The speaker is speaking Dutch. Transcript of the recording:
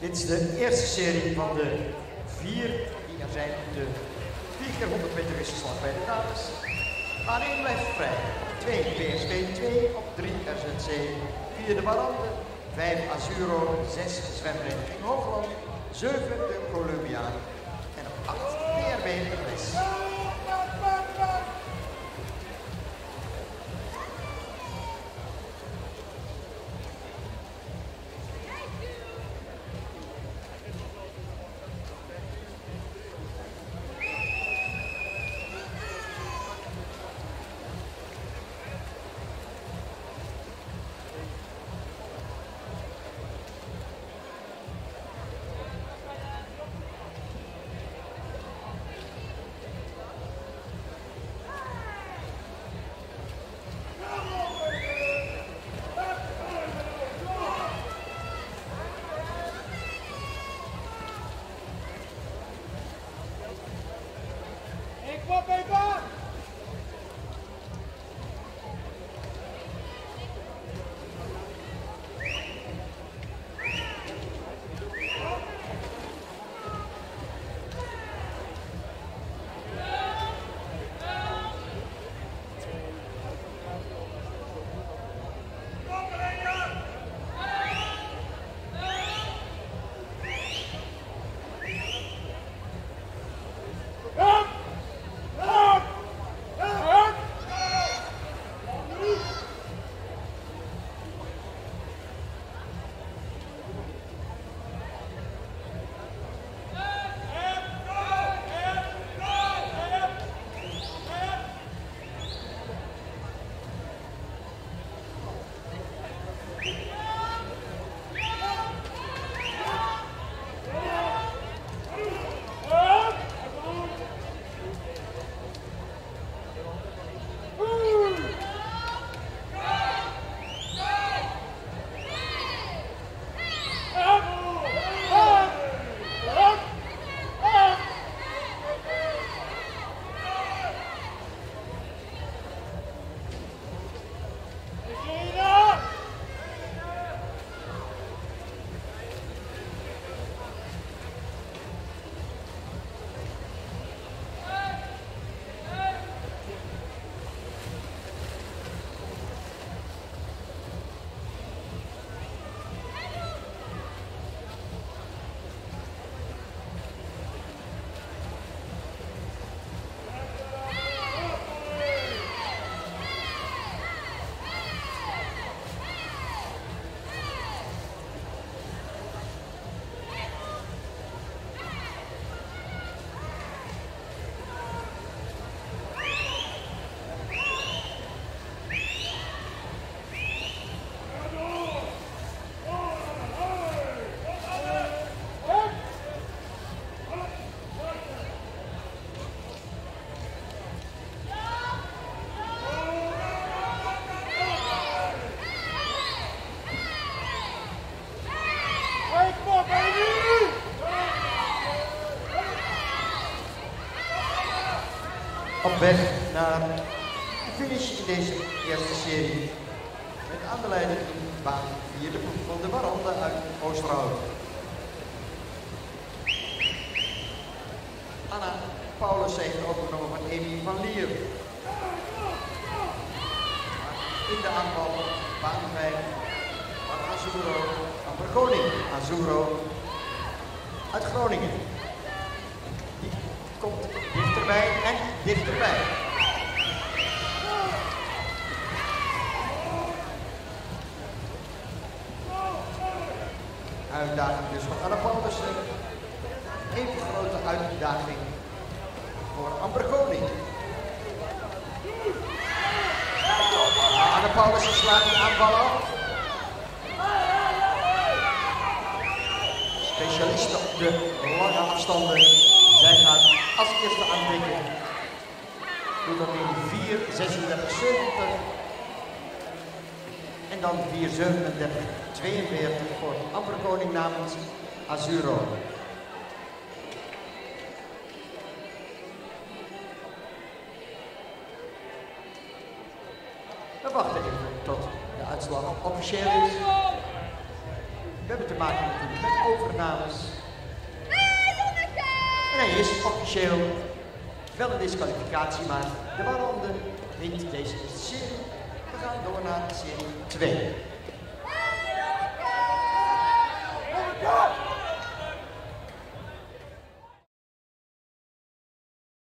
Dit is de eerste serie van de vier die er zijn. De 4 keer 100 meter wisselslag bij de dames. Baan 1 blijft vrij. Op 2 PSV 2, op 3 RZC 4 de Barande, 5 Azuro, 6 Zwemvereniging Hoogland, 7 de Columbiaan en op 8 DRB Les. Op weg naar de finish in deze eerste serie. Met aan de leiding in baan 4 de ploeg van de Barande uit Oosterhout. Anna Paulus heeft overgenomen van Amy van Lier. In de aanval baan 5 van Azuro van Verkoning. Azuro uit Groningen. Die komt dichterbij en dichterbij. Uitdaging dus van Anna Paulussen. Even grote uitdaging voor Amber Koning. Anna Paulussen slaat de aanval af. Specialisten op de lange afstanden. Zij gaat als eerste aantikken. Doet dat in 4, 36, 70. En dan 4, 37, 42 voor Amber Koning namens Azuro. We wachten even tot de uitslag officieel is. We hebben te maken natuurlijk met overnames. En hij is officieel wel een disqualificatie, maar de Warande wint deze serie. We gaan door naar serie 2.